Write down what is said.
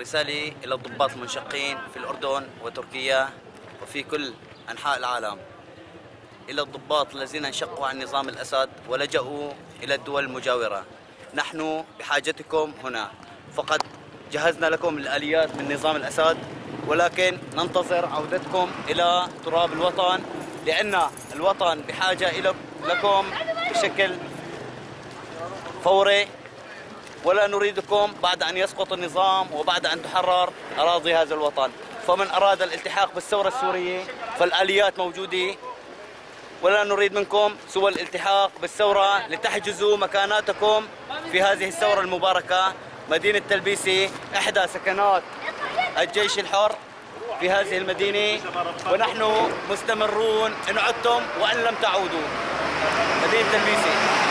رسالة إلى الضباط المنشقين في الأردن وتركيا وفي كل أنحاء العالم. إلى الضباط الذين انشقوا عن نظام الأسد ولجأوا إلى الدول المجاورة. نحن بحاجتكم هنا. فقد جهزنا لكم الآليات من نظام الأسد ولكن ننتظر عودتكم إلى تراب الوطن لأن الوطن بحاجة إلى لكم بشكل فوري. ولا نريدكم بعد أن يسقط النظام وبعد أن تحرر أراضي هذا الوطن. فمن أراد الالتحاق بالثورة السورية فالآليات موجودة. ولا نريد منكم سوى الالتحاق بالثورة لتحجزوا مكاناتكم في هذه الثورة المباركة. مدينة تلبيسي إحدى سكنات الجيش الحر في هذه المدينة. ونحن مستمرون إن عدتم وإن لم تعودوا. مدينة تلبيسي.